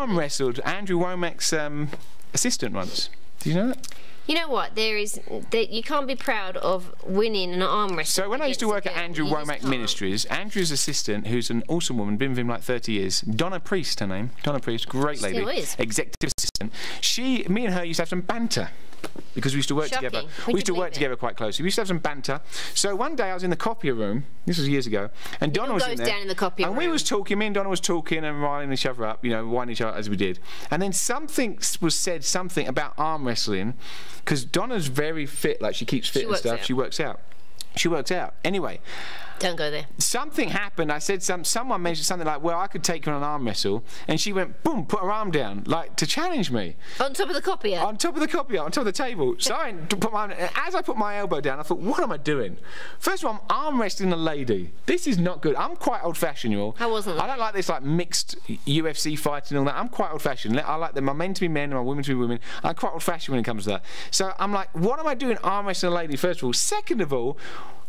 arm wrestled Andrew Womack's um, assistant once. Do you know that? You know what? There is that you can't be proud of winning an arm wrestle. So when I used to work at Andrew girl. You just Womack. Ministries, Andrew's assistant, who's an awesome woman, been with him like 30 years, Donna Priest, her name, Donna Priest, great lady, executive assistant. She, me and her used to have some banter because we used to work Shocking. together. We We used to work it. together quite closely. We used to have some banter. So one day I was in the copier room. This was years ago, and Donna was in there. down in the copier and we was talking. Me and Donna was talking and riling each other up, you know, winding each other as we did. And then something was said, something about arm wrestling, because Donna's very fit, like she keeps fit and stuff. out. She works out. She works out. Anyway, Don't go there. something happened. I said some. Someone mentioned something like, "Well, I could take her on an arm wrestle," and she went, "Boom!" Put her arm down, like to challenge me On top of the copier. on top of the copier, on top of the table. So I put my, as I put my elbow down, I thought, "What am I doing?" First of all, I'm arm wrestling a lady. This is not good. I'm quite old-fashioned, you all. I wasn't I don't like this like mixed UFC fighting and all that. I'm quite old-fashioned. I like the, my men to be men and my women to be women. I'm quite old-fashioned when it comes to that. So I'm like, "What am I doing arm wrestling a lady?" First of all. Second of all,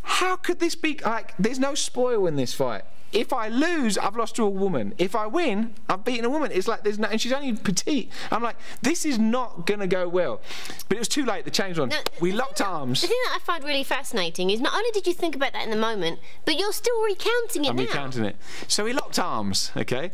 how could this be like? There's no spoil in this fight. If I lose, I've lost to a woman. If I win, I've beaten a woman. It's like there's no, and she's only petite. I'm like, this is not gonna go well. But it was too late. The change on. We locked that- arms. The thing that I find really fascinating is not only did you think about that in the moment, but you're still recounting it I'm now. recounting it. So we locked arms, okay,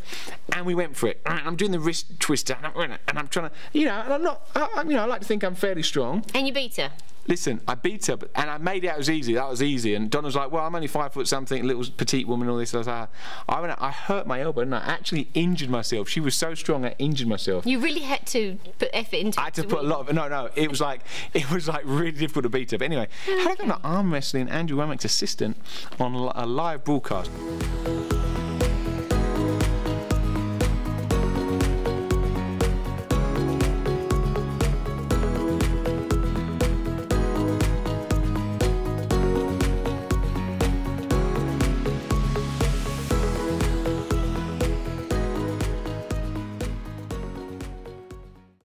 and we went for it. And I'm doing the wrist twister, and I'm, and I'm trying to, you know, and I'm not, I, I- you know, I like to think I'm fairly strong. And you beat her. Listen, I beat her, and I made it out as easy. That was easy. And Donna's like, "Well, I'm only five foot something, little petite woman, all this." I was like, I, went, I hurt my elbow, and I actually injured myself. She was so strong, I injured myself. You really had to put effort into I had to it put a lot of no, no. It was like it was like really difficult to beat her. But anyway, how did I arm wrestling Andrew Womack's assistant on a live broadcast?